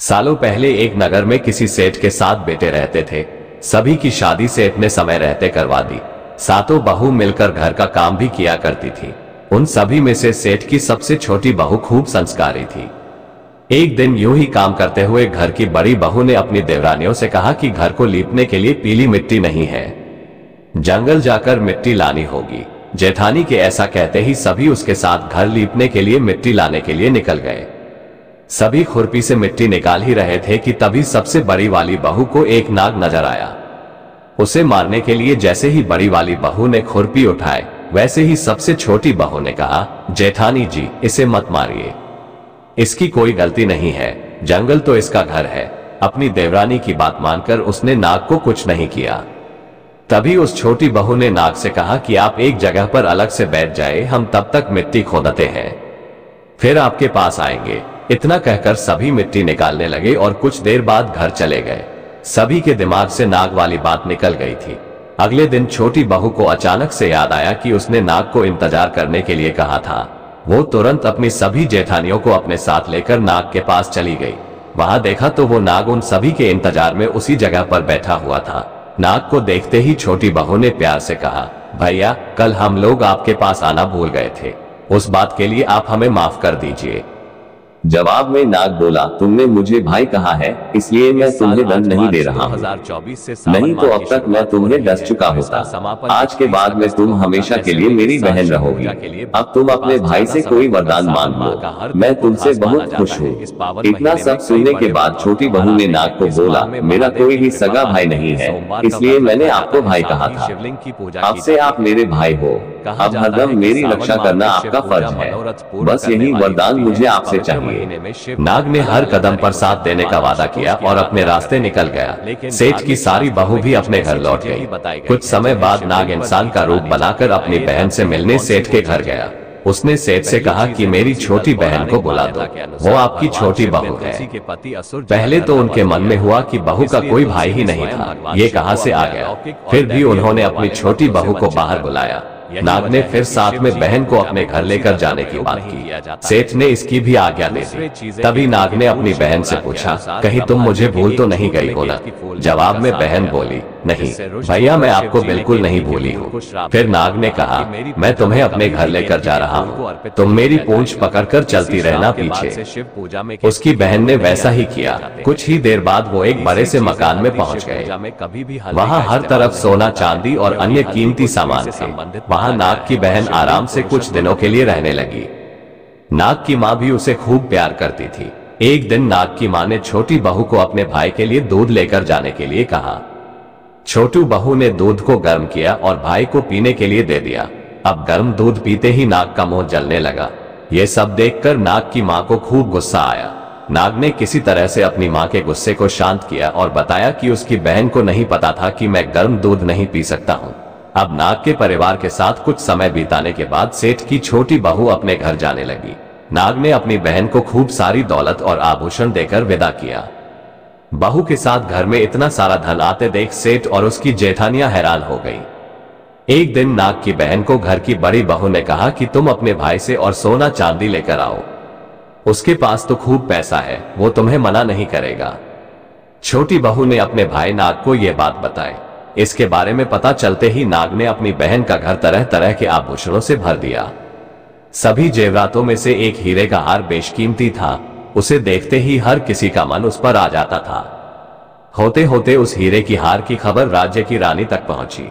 सालों पहले एक नगर में किसी सेठ के साथ बेटे रहते थे। सभी की शादी सेठ ने समय रहते करवा दी। सातों बहू मिलकर घर का काम भी किया करती थी। उन सभी में से सेठ की सबसे छोटी बहू खूब संस्कारी थी। एक दिन यूँ ही काम करते हुए घर की बड़ी बहू ने अपनी देवरानियों से कहा कि घर को लीपने के लिए पीली मिट्टी नहीं है। जंगल जाकर मिट्टी लानी होगी। जेठानी के ऐसा कहते ही सभी उसके साथ घर लीपने के लिए मिट्टी लाने के लिए निकल गए। सभी खुरपी से मिट्टी निकाल ही रहे थे कि तभी सबसे बड़ी वाली बहू को एक नाग नज़र आया। उसे मारने के लिए जैसे ही बड़ी वाली बहू ने खुरपी उठाए वैसे ही सबसे छोटी बहू ने कहा, जेठानी जी, इसे मत मारिए। इसकी कोई गलती नहीं है। जंगल तो इसका घर है। अपनी देवरानी की बात मानकर उसने नाग को कुछ नहीं किया। तभी उस छोटी बहू ने नाग से कहा कि आप एक जगह पर अलग से बैठ जाए, हम तब तक मिट्टी खोदते हैं। फिर आपके पास आएँगे। इतना कहकर सभी मिट्टी निकालने लगे और कुछ देर बाद घर चले गए। सभी के दिमाग से नाग वाली बात निकल गई थी। अगले दिन छोटी बहू को अचानक से याद आया कि उसने नाग को इंतज़ार करने के लिए कहा था। वो तुरंत अपनी सभी जेठानियों को अपने साथ लेकर नाग के पास चली गई। वहाँ देखा तो वो नाग उन सभी के इंतज़ार में उसी जगह पर बैठा हुआ था। नाग को देखते ही छोटी बहू ने प्यार से कहा, भैया, कल हम लोग आपके पास आना भूल गए थे। उस बात के लिए आप हमें माफ़ कर दीजिए। जवाब में नाग बोला तुमने मुझे भाई कहा है इसलिए मैं तुम्हें दंड नहीं दे रहा हूँ। 2024 से नहीं तो अब तक मैं तुम्हें डस चुका होता। आज के बाद में तुम हमेशा के लिए मेरी बहन रहोगी। अब तुम अपने भाई से कोई वरदान मांग लो। मैं तुमसे बहुत खुश हूँ इतना सब सुनने के बाद छोटी बहू ने नाग को बोला मेरा कोई भी सगा भाई नहीं है इसलिए मैंने आपको भाई कहा था। अब से आप मेरे भाई हो। अब हरदम मेरी रक्षा करना आपका फ़र्ज़ है। बस यही वरदान मुझे आपसे चाहिए। नाग ने हर कदम पर साथ देने का वादा किया और अपने रास्ते निकल गया। सेठ की सारी बहू भी अपने घर लौट गई। कुछ समय बाद नाग इंसान का रूप बनाकर अपनी बहन से मिलने सेठ के घर गया। उसने सेठ से कहा कि मेरी छोटी बहन को बुला दो। वो आपकी छोटी बहू है। पहले तो उनके मन में हुआ कि बहू का कोई भाई ही नहीं था ये कहाँ से आ गया फिर भी उन्होंने अपनी छोटी बहू को बाहर बुलाया नाग ने फिर साथ में बहन को अपने घर लेकर जाने की बात की। सेठ ने इसकी भी आज्ञा दे दी। तभी नाग ने अपनी बहन से पूछा कहीं तुम मुझे भूल तो नहीं गई हो ना जवाब में बहन बोली नहीं भैया मैं आपको बिल्कुल नहीं भूली हूँ। फिर नाग ने कहा मैं तुम्हें अपने घर लेकर जा रहा हूँ। तुम मेरी पूंछ पकड़कर चलती रहना पीछे। उसकी बहन ने वैसा ही किया। कुछ ही। देर बाद वो एक बड़े से मकान में पहुँच गए वहाँ हर तरफ़ सोना चांदी और अन्य कीमती सामान थे वहाँ नाग की बहन आराम से कुछ दिनों के लिए रहने लगी। नाग की माँ भी उसे खूब प्यार करती थी। एक दिन नाग की माँ ने छोटी बहू को अपने भाई के लिए दूध लेकर जाने के लिए कहा। छोटू बहू ने दूध को गर्म किया और भाई को पीने के लिए दे दिया। अब गर्म दूध पीते ही नाग का मुँह जलने लगा। ये सब देखकर नाग की माँ को खूब गुस्सा आया। नाग ने किसी तरह से अपनी माँ के गुस्से को शांत किया और बताया कि उसकी बहन को नहीं पता था कि मैं गर्म दूध नहीं पी सकता हूँ। अब नाग के परिवार के साथ कुछ समय बिताने के बाद सेठ की छोटी बहू अपने घर जाने लगी। नाग ने अपनी बहन को खूब सारी दौलत और आभूषण देकर विदा किया। बहू के साथ घर में इतना सारा धन आते देख सेठ और उसकी जेठानियाँ हैरान हो गई। एक दिन नाग की बहन को घर की बड़ी बहू ने कहा कि तुम अपने भाई से और सोना चांदी लेकर आओ। उसके पास तो खूब पैसा है, वो तुम्हें मना नहीं करेगा। छोटी बहू ने अपने भाई नाग को यह बात बताई। इसके बारे में पता चलते ही नाग ने अपनी बहन का घर तरह तरह के आभूषणों से भर दिया। सभी जेवरातों में से एक हीरे का हार बेशकीमती था। उसे देखते ही हर किसी का मन उस पर आ जाता था। होते होते उस हीरे की हार की खबर राज्य की रानी तक पहुँची।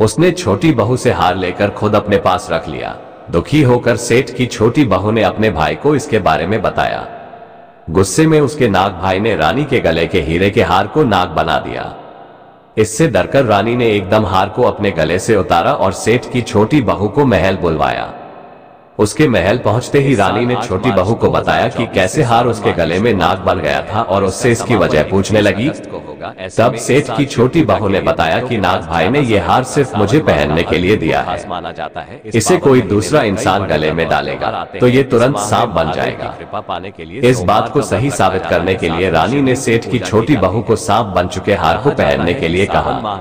उसने छोटी बहू से हार लेकर खुद अपने पास रख लिया। दुखी होकर सेठ की छोटी बहू ने अपने भाई को इसके बारे में बताया। गुस्से में उसके नाग भाई ने रानी के गले के हीरे के हार को नाग बना दिया। इससे डरकर रानी ने एकदम हार को अपने गले से उतारा और सेठ की छोटी बहू को महल बुलवाया। उसके महल पहुँचते ही रानी ने छोटी बहू को बताया कि कैसे हार उसके गले में नाग बन गया था और उससे इसकी वजह पूछने लगी। तब सेठ की छोटी बहू ने बताया कि नाग भाई ने ये हार सिर्फ़ मुझे पहनने के लिए दिया है। माना जाता है। इसे कोई दूसरा इंसान गले में डालेगा तो ये तुरंत सांप बन जाएगा। कृपा पाने के लिए इस बात को सही साबित करने के लिए रानी ने सेठ की छोटी बहू को सांप बन चुके हार को पहनने के लिए कहा।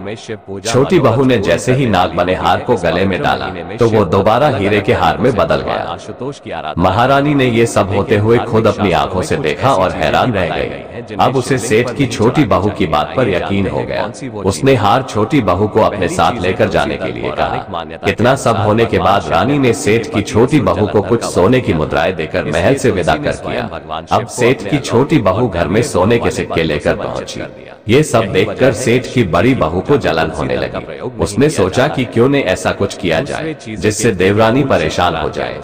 छोटी बहू ने जैसे ही नाग बने हार को गले में डाला तो वो दोबारा हीरे के हार में बदल गया आशुतोष की महारानी ने ये सब होते हुए खुद अपनी आँखों से देखा और हैरान रह गई। अब उसे सेठ की छोटी बहू की बात पर यकीन हो गया। उसने हार छोटी बहू को अपने साथ लेकर जाने के लिए कहा। इतना सब होने के बाद रानी ने सेठ की छोटी बहू को कुछ सोने की मुद्राएँ देकर महल से विदा कर किया अब सेठ की छोटी बहू घर में सोने के सिक्के लेकर पहुँची। ये सब देखकर सेठ की बड़ी बहू को जलन होने लगी। उसने सोचा कि क्यों ने ऐसा कुछ किया जाए जिससे देवरानी परेशान हो जाए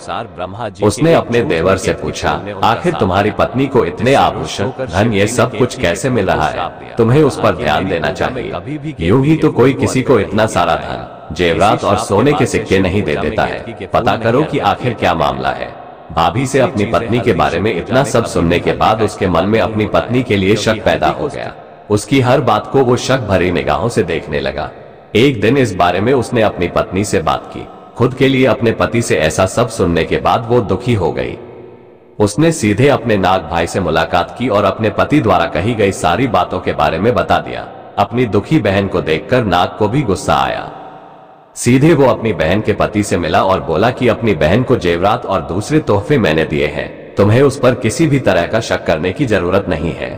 उसने अपने देवर से पूछा आखिर तुम्हारी पत्नी को इतने आभूषण धन ये सब कुछ कैसे मिल रहा है? तुम्हें उस पर ध्यान देना चाहिए। यूँ ही तो कोई किसी को इतना सारा धन, जेवरात और सोने के सिक्के नहीं दे देता है। पता करो कि आखिर क्या मामला है। भाभी से अपनी पत्नी के बारे में इतना सब सुनने के बाद उसके मन में अपनी पत्नी के लिए शक पैदा हो गया। उसकी हर बात को वो शक भरी निगाहों से देखने लगा। एक दिन इस बारे में उसने अपनी पत्नी से बात की। खुद के लिए अपने पति से ऐसा सब सुनने के बाद वो दुखी हो गई। उसने सीधे अपने नाग भाई से मुलाकात की और अपने पति द्वारा कही गई सारी बातों के बारे में बता दिया। अपनी दुखी बहन को देखकर नाग को भी गुस्सा आया। सीधे वो अपनी बहन के पति से मिला और बोला कि अपनी बहन को जेवरात और दूसरे तोहफे मैंने दिए हैं। तुम्हें उस पर किसी भी तरह का शक करने की ज़रूरत नहीं है।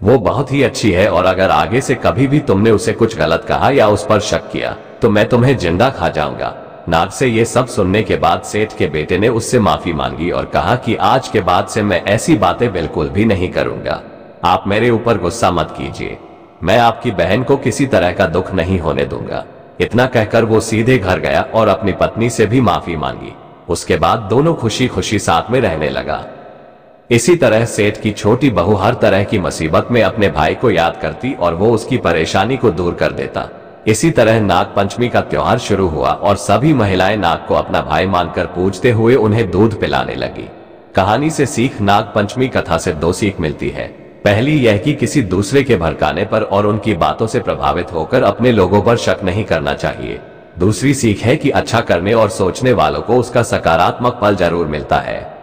वो बहुत ही अच्छी है और अगर आगे से कभी भी तुमने उसे कुछ गलत कहा या उस पर शक किया तो मैं तुम्हें ज़िंदा खा जाऊँगा। नाग से ये सब सुनने के बाद सेठ के बेटे ने उससे माफ़ी मांगी और कहा कि आज के बाद से मैं ऐसी बातें बिल्कुल भी नहीं करूँगा। आप मेरे ऊपर गुस्सा मत कीजिए। मैं आपकी बहन को किसी तरह का दुख नहीं होने दूँगा। इतना कहकर वो सीधे घर गया और अपनी पत्नी से भी माफ़ी मांगी। उसके बाद दोनों खुशी खुशी साथ में रहने लगा। इसी तरह सेठ की छोटी बहू हर तरह की मुसीबत में अपने भाई को याद करती और वो उसकी परेशानी को दूर कर देता। इसी तरह नाग पंचमी का त्योहार शुरू हुआ और सभी महिलाएँ नाग को अपना भाई मानकर पूजते हुए उन्हें दूध पिलाने लगी। कहानी से सीख नाग पंचमी कथा से दो सीख मिलती है। पहली यह कि किसी दूसरे के भड़काने पर और उनकी बातों से प्रभावित होकर अपने लोगों पर शक नहीं करना चाहिए। दूसरी सीख है कि अच्छा करने और सोचने वालों को उसका सकारात्मक फल ज़रूर मिलता है।